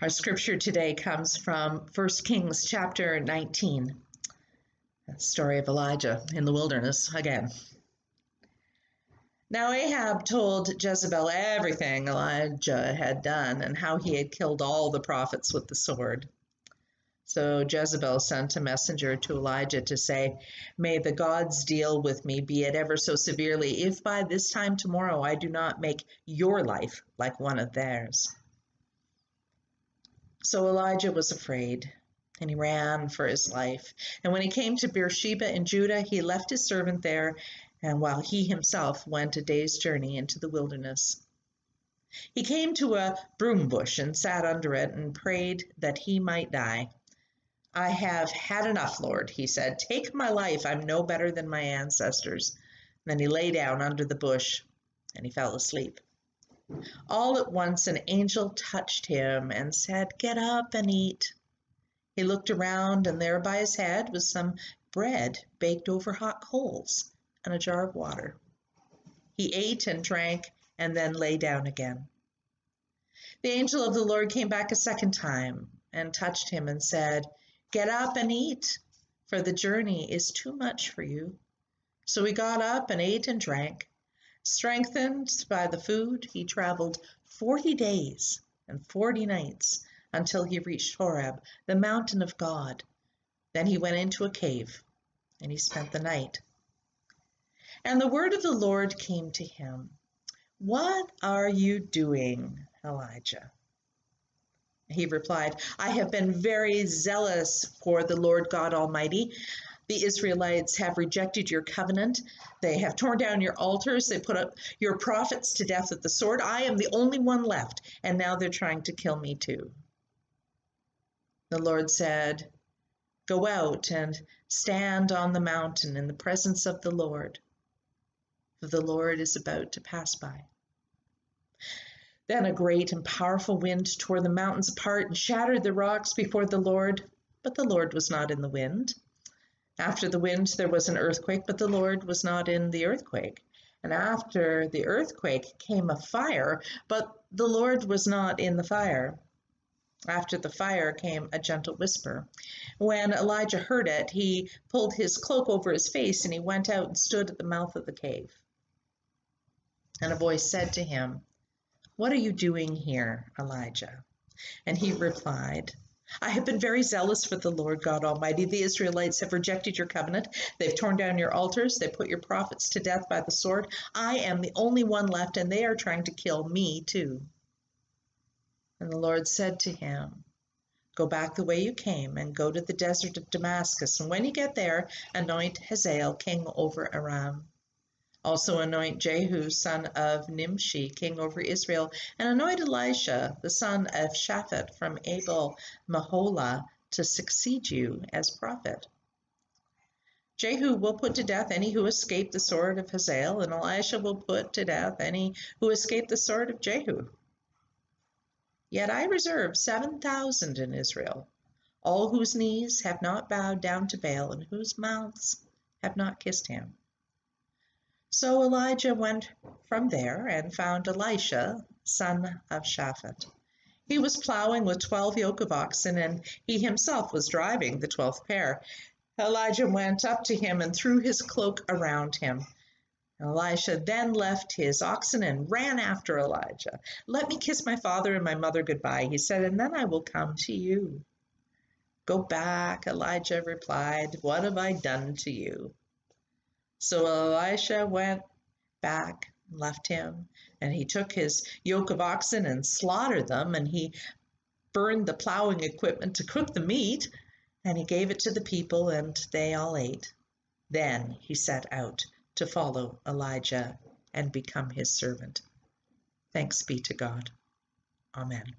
Our scripture today comes from 1 Kings chapter 19, the story of Elijah in the wilderness again. Now Ahab told Jezebel everything Elijah had done and how he had killed all the prophets with the sword. So Jezebel sent a messenger to Elijah to say, May the gods deal with me, be it ever so severely, if by this time tomorrow I do not make your life like one of theirs. So Elijah was afraid, and he ran for his life. And when he came to Beersheba in Judah, he left his servant there, and while he himself went a day's journey into the wilderness. He came to a broom bush and sat under it and prayed that he might die. I have had enough, Lord, he said. Take my life. I'm no better than my ancestors. then he lay down under the bush and he fell asleep. All at once an angel touched him and said, Get up and eat. He looked around, and there by his head was some bread baked over hot coals and a jar of water. He ate and drank and then lay down again. The angel of the Lord came back a second time and touched him and said, Get up and eat, for the journey is too much for you. So he got up and ate and drank. Strengthened by the food, he traveled 40 days and 40 nights until he reached Horeb, the mountain of God. Then he went into a cave and he spent the night. And the word of the Lord came to him What are you doing, Elijah? He replied, I have been very zealous for the Lord God Almighty. The Israelites have rejected your covenant. They have torn down your altars. They put up your prophets to death with the sword. I am the only one left, and now they're trying to kill me too. The Lord said, Go out and stand on the mountain in the presence of the Lord, for the Lord is about to pass by. Then a great and powerful wind tore the mountains apart and shattered the rocks before the Lord, but the Lord was not in the wind. After the wind, there was an earthquake, but the Lord was not in the earthquake. And after the earthquake came a fire, but the Lord was not in the fire. After the fire came a gentle whisper. When Elijah heard it, he pulled his cloak over his face and he went out and stood at the mouth of the cave. And a voice said to him, What are you doing here, Elijah? And he replied, I have been very zealous for the Lord God Almighty. The Israelites have rejected your covenant. They've torn down your altars. They put your prophets to death by the sword. I am the only one left, and they are trying to kill me too. And the Lord said to him, Go back the way you came and go to the desert of Damascus. And when you get there, anoint Hazael king over Aram. Also anoint Jehu, son of Nimshi, king over Israel, and anoint Elisha, the son of Shaphat from Abel Meholah, to succeed you as prophet. Jehu will put to death any who escape the sword of Hazael, and Elisha will put to death any who escape the sword of Jehu. Yet I reserve seven thousand in Israel, all whose knees have not bowed down to Baal, and whose mouths have not kissed him. So Elijah went from there and found Elisha, son of Shaphat. He was plowing with twelve yoke of oxen, and he himself was driving the twelfth pair. Elijah went up to him and threw his cloak around him. Elisha then left his oxen and ran after Elijah. Let me kiss my father and my mother goodbye, he said, and then I will come to you. Go back, Elijah replied. What have I done to you? So Elisha went back and left him, and he took his yoke of oxen and slaughtered them, and he burned the plowing equipment to cook the meat, and he gave it to the people, and they all ate. Then he set out to follow Elijah and become his servant. Thanks be to God. Amen.